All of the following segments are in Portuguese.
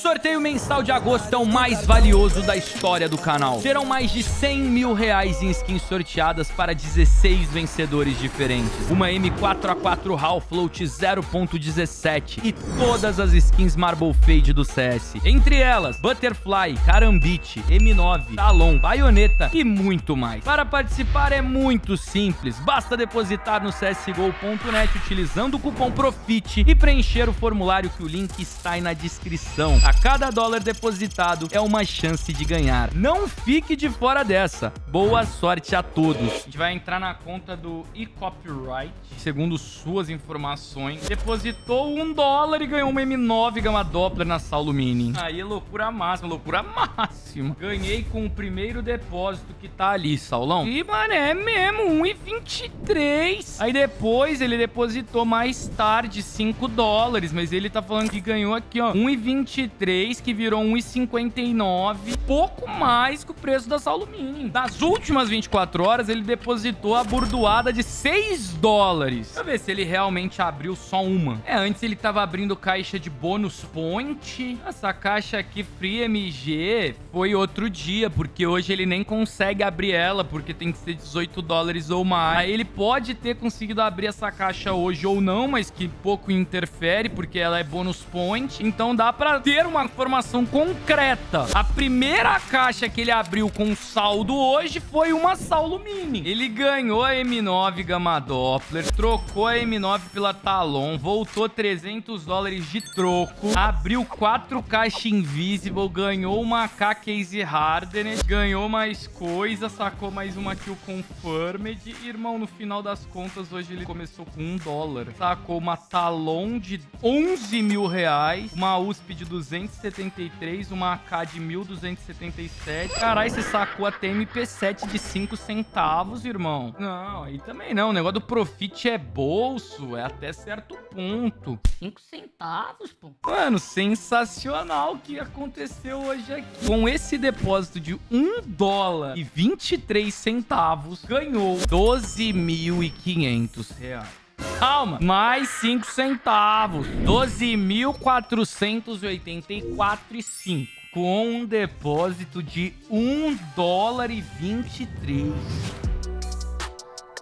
sorteio mensal de agosto é o mais valioso da história do canal. Serão mais de 100 mil reais em skins sorteadas para 16 vencedores diferentes. Uma M4A4 HAL Float 0.17 e todas as skins Marble Fade do CS. Entre elas, Butterfly, Karambit, M9, Talon, Baioneta e muito mais. Para participar é muito simples, basta depositar no csgo.net utilizando o cupom PROFIT e preencher o formulário que o link está aí na descrição. A cada dólar depositado é uma chance de ganhar. Não fique de fora dessa. Boa sorte a todos. A gente vai entrar na conta do eCopyright, segundo suas informações. Depositou um dólar e ganhou uma M9 Gama Doppler na Saulo Mini. Aí é loucura máxima, loucura máxima. Ganhei com o primeiro depósito que tá ali, Saulão. E, mano, é mesmo, 1,23. Aí depois ele depositou mais tarde 5 dólares, mas ele tá falando que ganhou aqui, ó, 1,23, que virou 1,59. Pouco mais que o preço da Saulo Mini. Das últimas 24 horas, ele depositou a burdoada de 6 dólares. Deixa eu ver se ele realmente abriu só uma. É, antes ele tava abrindo caixa de bônus point. Essa caixa aqui, Free MG, foi outro dia, porque hoje ele nem consegue abrir ela, porque tem que ser 18 dólares ou mais. Aí ele pode ter conseguido abrir essa caixa hoje ou não, mas que pouco interfere, porque ela é bônus point. Então dá pra ter uma informação concreta. A primeira caixa que ele abriu com saldo hoje foi uma Saulo Mini. Ele ganhou a M9 Gamma Doppler, trocou a M9 pela Talon, voltou 300 dólares de troco, abriu quatro caixas Invisible, ganhou uma AK Case Hardened, ganhou mais coisa, sacou mais uma Kill Confirmed. Irmão, no final das contas, hoje ele começou com um dólar. Sacou uma Talon de 11 mil reais, uma USP de 273, uma AK de 1277. Caralho, você sacou até MP7 de 5 centavos, irmão. Não, aí também não. O negócio do Profit é bolso, é até certo ponto. 5 centavos, pô. Mano, sensacional o que aconteceu hoje aqui. Com esse depósito de 1 dólar e 23 centavos, ganhou 12.500 reais. Calma, mais 5 centavos. 12.484,5. Com um depósito de 1 dólar e 23.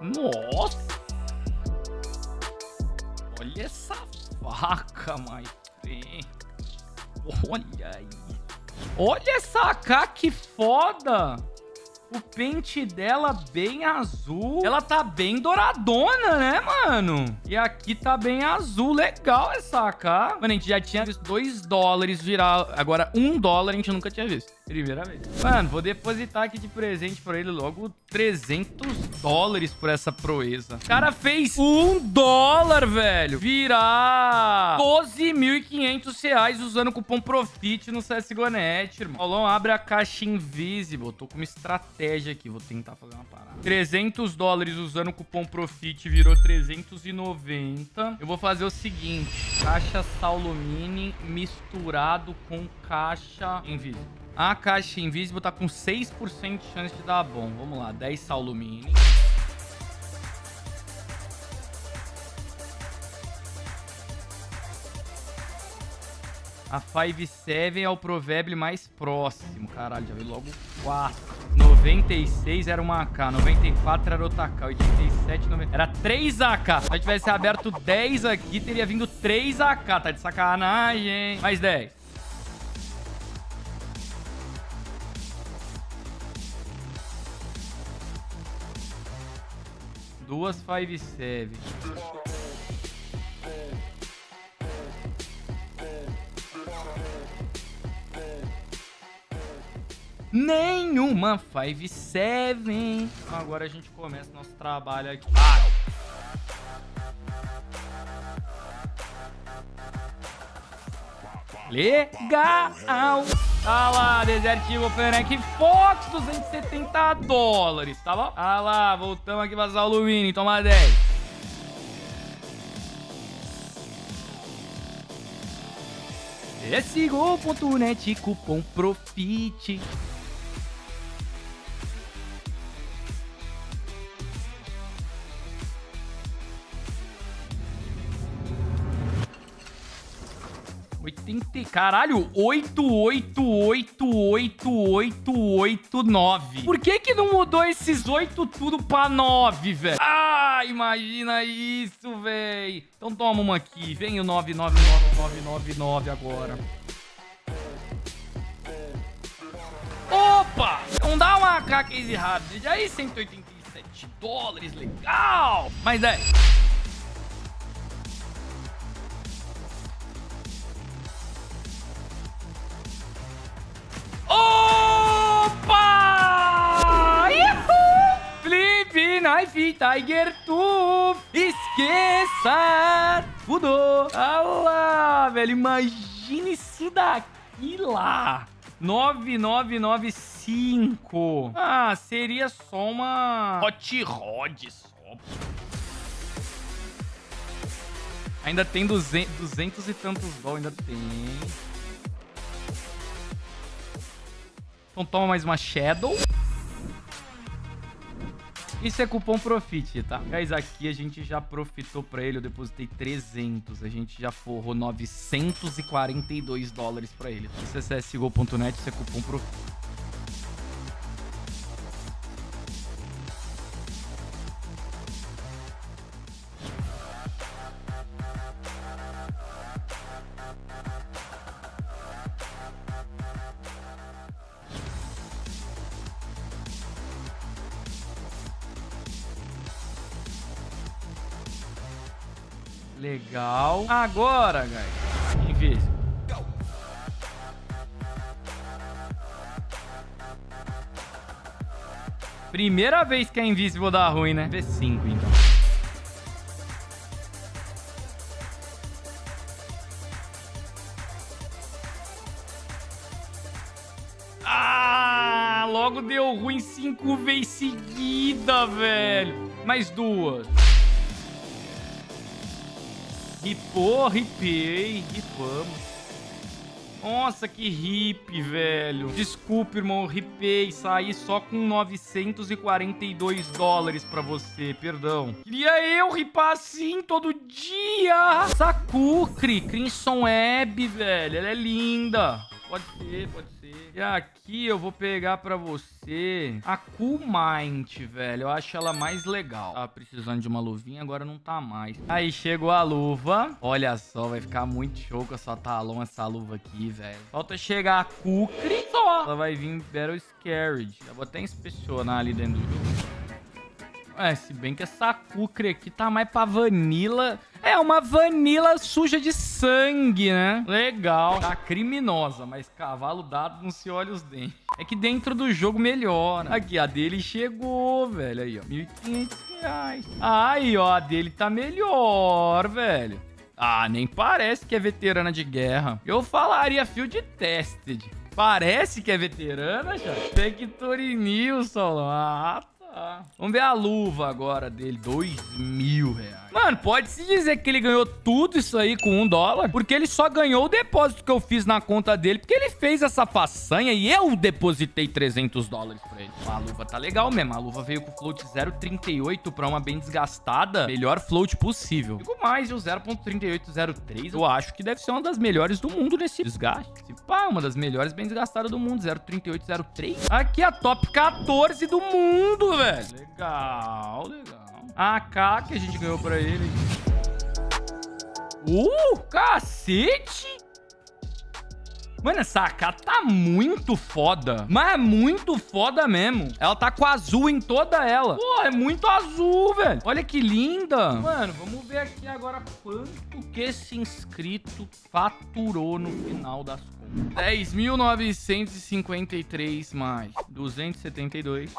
Nossa! Olha essa faca, my. Olha aí. Olha essa AK, que foda! O pente dela bem azul. Ela tá bem douradona, né, mano? E aqui tá bem azul. Legal essa AK. Mano, a gente já tinha visto 2 dólares virar. Agora, 1 um dólar a gente nunca tinha visto. Primeira vez. Mano, vou depositar aqui de presente pra ele logo 300 dólares por essa proeza. O cara fez 1 um dólar, velho. Virar 12.500 reais usando o cupom PROFIT no CSGO.net, irmão. Paulão, abre a caixa Invisible. Tô com uma estratégia aqui. Vou tentar fazer uma parada. 300 dólares usando o cupom PROFIT virou 390. Eu vou fazer o seguinte. Caixa Saulo Mini misturado com caixa Invisible. A caixa Invisible tá com 6% de chance de dar bom. Vamos lá, 10 Saulo A 5-7 é o provérbio mais próximo. Caralho, já veio logo 4. 96 era uma AK, 94 era outra AK, 87, 90... Era 3 AK. Se tivesse aberto 10 aqui, teria vindo 3 AK. Tá de sacanagem. Mais 10. Duas 5-7. Nenhuma 5-7. Agora a gente começa nosso trabalho aqui. Ah. Legal! Tá lá, Desert Eagle Fennec Fox, 270 dólares, tá bom? Ah lá, voltamos aqui pra Alumínio, toma 10. CSGO.net, cupom PROFIT. Oitenta e Caralho, 888889. Por que que não mudou esses 8 tudo pra 9, velho? Ah, imagina isso, velho. Então toma uma aqui. Vem o 999999 agora. Opa! Então dá uma K-Case Rapid. Aí, 187 dólares. Legal! Mas é... Knife, Tiger Tooth. Esqueça tudo. Olha lá, velho. Imagina isso daqui lá. 9995. Ah, seria só uma Hot Rod só. Ainda tem 200, 200 e tantos dólares, ainda tem. Então toma mais uma Shadow. Isso é cupom Profit, tá? Guys, aqui a gente já profitou pra ele. Eu depositei 300. A gente já forrou 942 dólares pra ele. Isso é csgo.net, isso é cupom Profit. Legal. Agora, guys. Invisível. Primeira vez que a Invisível dá ruim, né? V5, então. Ah, logo deu ruim cinco vezes seguida, velho. Mais duas. Ripou, ripei, ripamos. Nossa, que hip, velho. Desculpa, irmão, ripei. Saí só com 942 dólares pra você, perdão. Queria eu ripar assim todo dia. Sakucri, Crimson Web, velho. Ela é linda. Pode ser, pode ser. E aqui eu vou pegar pra você a Cool Mind, velho. Eu acho ela mais legal. Tava precisando de uma luvinha, agora não tá mais. Aí chegou a luva. Olha só, vai ficar muito show com a sua talão essa luva aqui, velho. Falta chegar a Kukri só. Ela vai vir Battle Scared. Eu vou até inspecionar ali dentro do jogo. É, se bem que essa Kukri aqui tá mais pra vanilla. É uma vanilla suja de sangue, né? Legal. Tá criminosa, mas cavalo dado não se olha os dentes. É que dentro do jogo melhora. Aqui, a dele chegou, velho. Aí, ó. 1.500 reais. Aí, ó. A dele tá melhor, velho. Ah, nem parece que é veterana de guerra. Eu falaria field tested. Parece que é veterana, já. Victory Nilson. Ah. Vamos ver a luva agora dele. Dois mil reais. Mano, pode-se dizer que ele ganhou tudo isso aí com um dólar, porque ele só ganhou o depósito que eu fiz na conta dele, porque ele fez essa façanha e eu depositei 300 dólares pra ele. A luva tá legal mesmo. A luva veio com float 0.38 pra uma bem desgastada. Melhor float possível. Digo mais, o 0.3803 eu acho que deve ser uma das melhores do mundo nesse desgaste. Se pá, uma das melhores bem desgastadas do mundo. 0.3803. Aqui a top 14 do mundo, velho. Legal, legal. A AK que a gente ganhou pra ele. Uh, cacete! Mano, essa AK tá muito foda. Mas é muito foda mesmo. Ela tá com azul em toda ela. Pô, é muito azul, velho. Olha que linda. Mano, vamos ver aqui agora quanto que esse inscrito faturou no final das contas. 10.953 mais 272.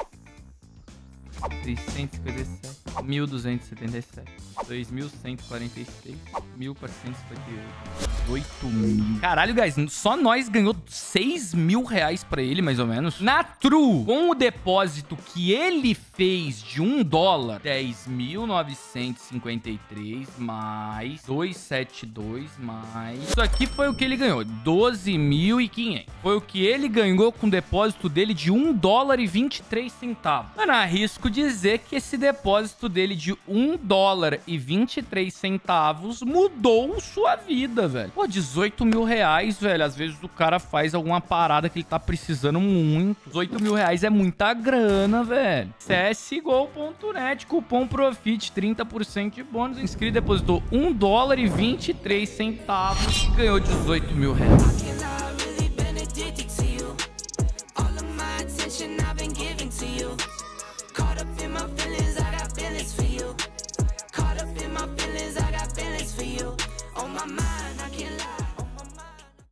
657, 1277, 2146, 1458, 8 mil. Caralho, guys, só nós ganhou 6 mil reais pra ele, mais ou menos. Na True, com o depósito que ele fez de 1 dólar, 10.953 mais 272 mais... Isso aqui foi o que ele ganhou, 12.500. Foi o que ele ganhou com o depósito dele de 1 dólar e 23 centavos. Mano, arrisco dizer que esse depósito depósito dele de 1 dólar e 23 centavos mudou sua vida, velho. Pô, 18 mil reais, velho. Às vezes o cara faz alguma parada que ele tá precisando muito. 18 mil reais é muita grana, velho. CSGO.net, cupom PROFIT, 30% de bônus. Inscrito depositou 1 dólar e 23 centavos e ganhou 18 mil reais.